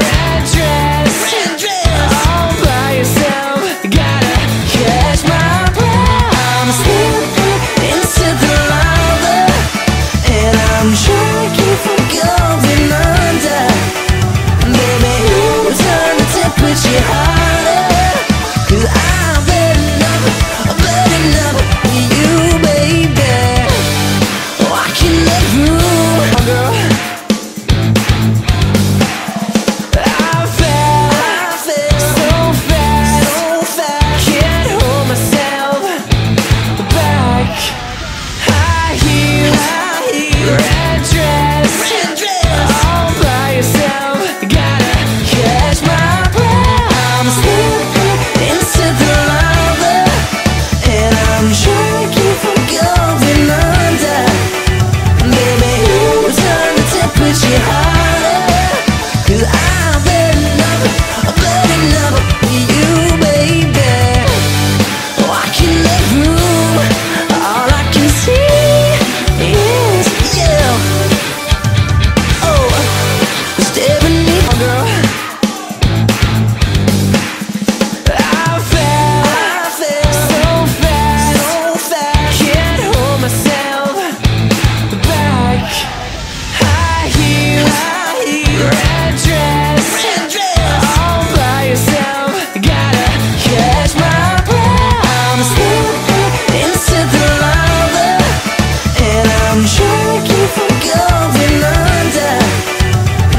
address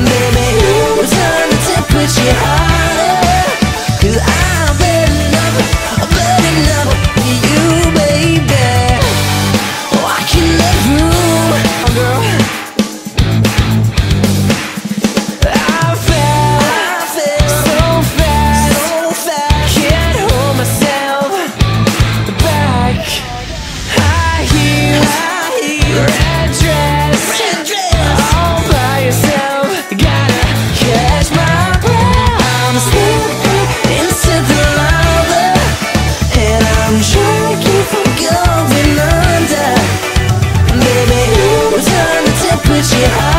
Baby, it was time to put temperature